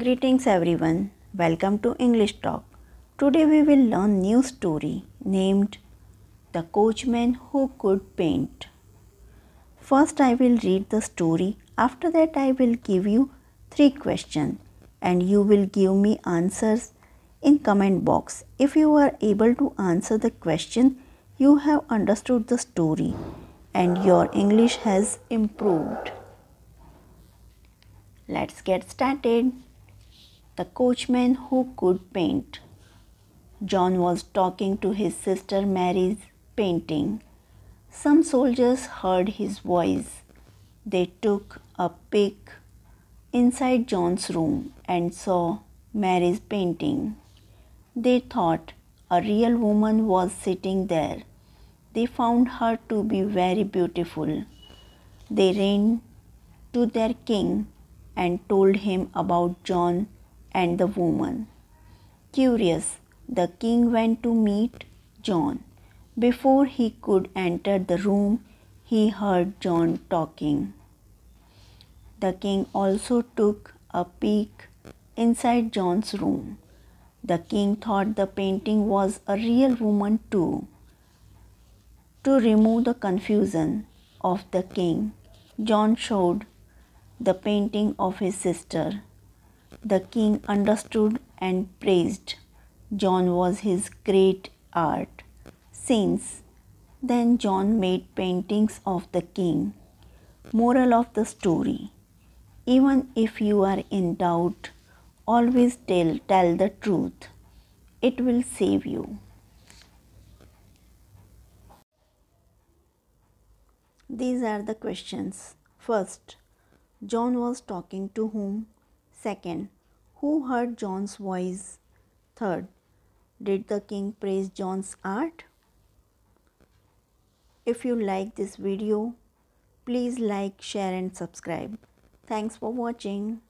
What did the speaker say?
Greetings everyone. Welcome to English Talk. Today we will learn new story named The Coachman Who Could Paint. First I will read the story. After that I will give you three questions and you will give me answers in comment box. If you are able to answer the question, you have understood the story and your English has improved. Let's get started. The coachman who could paint. John was talking to his sister Mary's painting. Some soldiers heard his voice. They took a peek inside John's room and saw Mary's painting. They thought a real woman was sitting there. They found her to be very beautiful. They ran to their king and told him about John and the woman. Curious, the king went to meet John. Before he could enter the room, he heard John talking. The king also took a peek inside John's room. The king thought the painting was a real woman too. To remove the confusion of the king, John showed the painting of his sister. The king understood and praised John was his great art. Since then, John made paintings of the king. Moral of the story Even if you are in doubt, always tell, tell the truth. It will save you. These are the questions. First, John was talking to whom? Second, who heard John's voice? Third, did the king praise John's art? If you like this video, please like, share and subscribe. Thanks for watching.